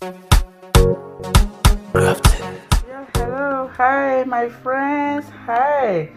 Yeah, hello, hi, my friends. Hi,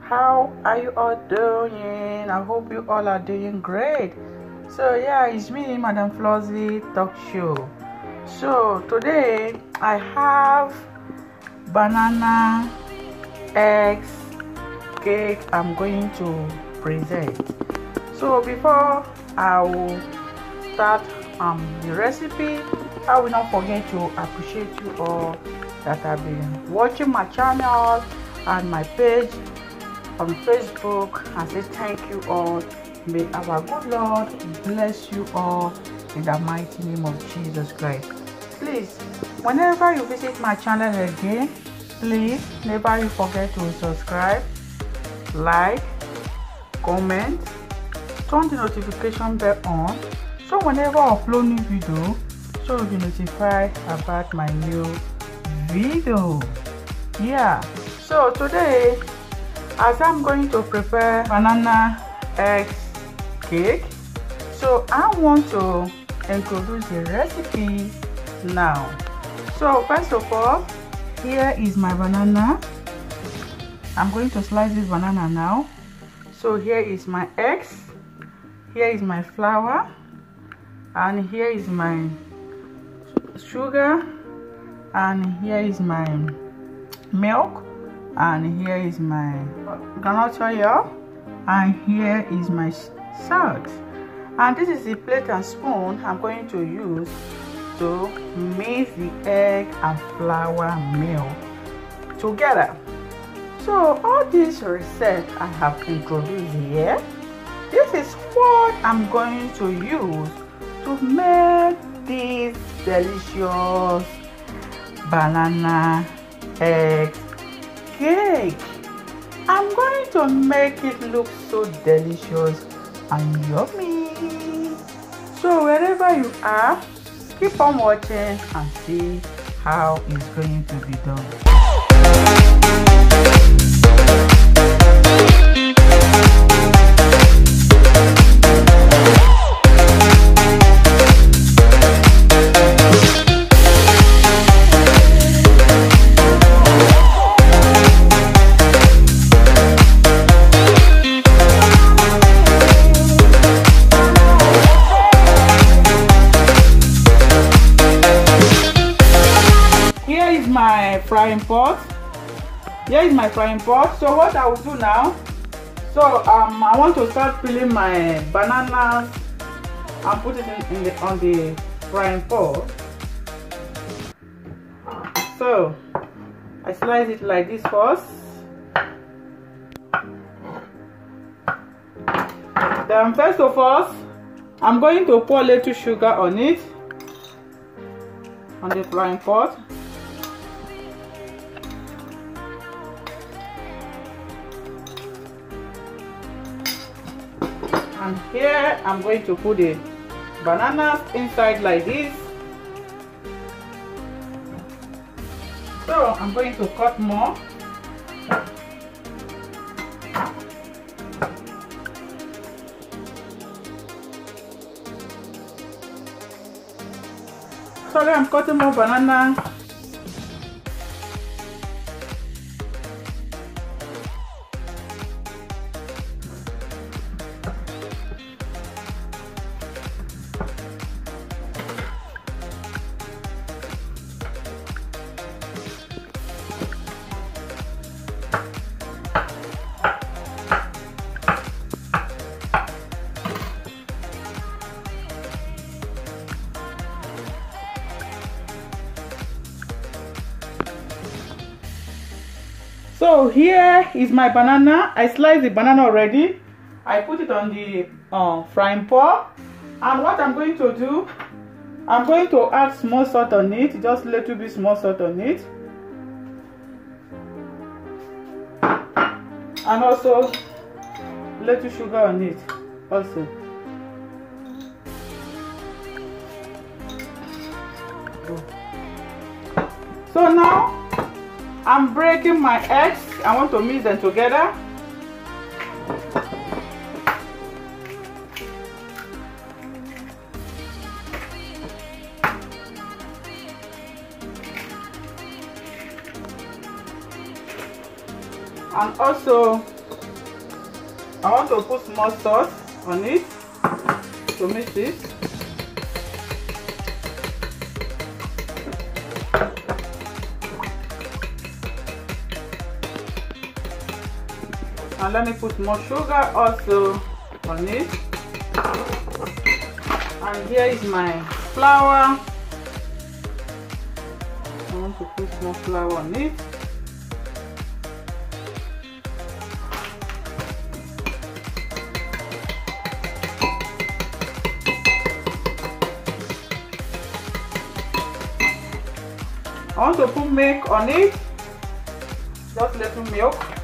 how are you all doing? I hope you all are doing great. So, yeah, it's me, Madam Flozy Talk Show. So, today I have banana eggs cake I'm going to present. So, before I will start um, the recipe, I will not forget to appreciate you all that have been watching my channel and my page on Facebook and say thank you all. May our good Lord bless you all in the mighty name of Jesus Christ. Please, whenever you visit my channel again, please never you forget to subscribe, like, comment, turn the notification bell on so whenever I upload new video so you'll be notified about my new video. Yeah so today as i'm going to prepare banana eggs cake so i want to introduce the recipe now. So first of all here is my banana. I'm going to slice this banana now. So here is my eggs here is my flour and here is my sugar and here is my milk and here is my groundnut oil and here is my salt and this is the plate and spoon I'm going to use to mix the egg and flour milk together. So all these recipes I have introduced here this is what I'm going to use to make this delicious banana egg cake. I'm going to make it look so delicious and yummy. So wherever you are, keep on watching and see how it's going to be done. Here is my frying pot. So what i will do now so um i want to start peeling my bananas and put it in, in the on the frying pot. So i slice it like this first. Then first of all i'm going to pour a little sugar on it on the frying pot and here I'm going to put the bananas inside like this. So I'm going to cut more. Sorry I'm cutting more banana so here is my banana. I sliced the banana already. I put it on the uh, frying pan. And what i'm going to do i'm going to add small salt on it just a little bit small salt on it. And also little sugar on it also. So now I'm breaking my eggs. I want to mix them together. And also, I want to put more sauce on it to mix it. And let me put more sugar also on it. And here is my flour. I want to put more flour on it. I want to put milk on it. Just little milk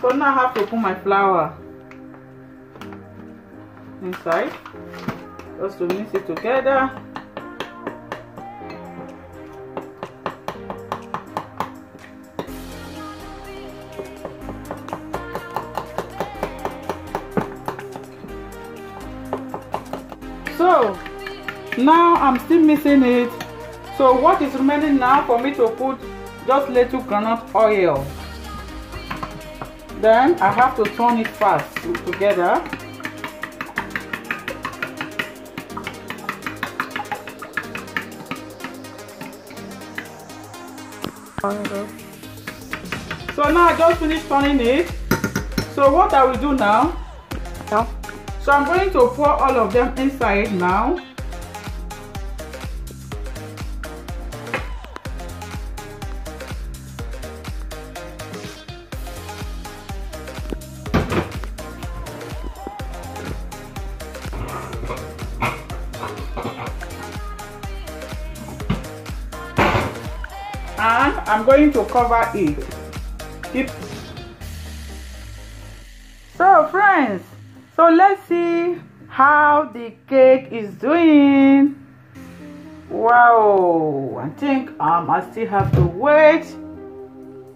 So now I have to put my flour inside just to mix it together. So now I'm still mixing it. So what is remaining now for me to put just little groundnut oil then I have to turn it fast together. So now I just finished turning it. So what I will do now so I'm going to pour all of them inside now I'm going to cover it. Keep. So friends, so let's see how the cake is doing. Wow, I think um I still have to wait.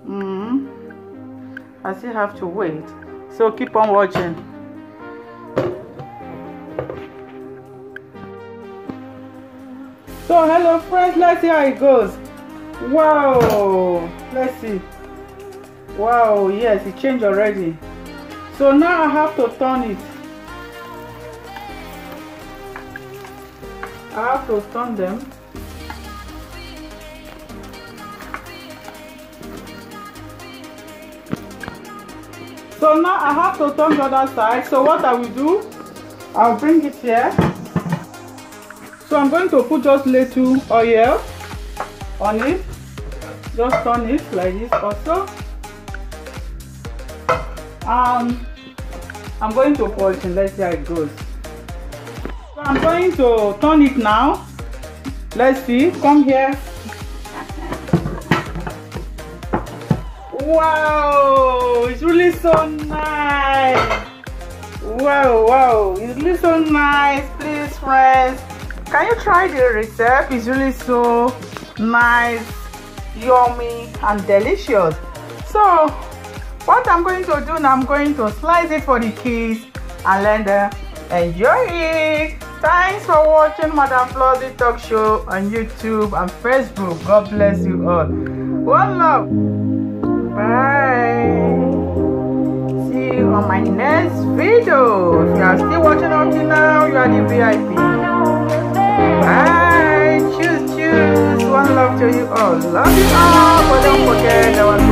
Mm, I still have to wait. So keep on watching. So hello friends, let's see how it goes. Wow, let's see. Wow, yes, it changed already. So now I have to turn it. I have to turn them. So now I have to turn the other side. So what I will do, I'll bring it here. So I'm going to put just little oil on it. Just turn it like this also. Um i'm going to pour it. And let's see how it goes. So i'm going to turn it now. Let's see. Come here. Wow it's really so nice. Wow wow it's really so nice. Please friends can you try the recipe? It's really so nice yummy and delicious. So what i'm going to do now i'm going to slice it for the kids and let them enjoy it. Thanks for watching madam Flozy talk show on youtube and facebook. God bless you all. One love. Bye. See you on my next video. If you are still watching until now you are the vip love you all but don't forget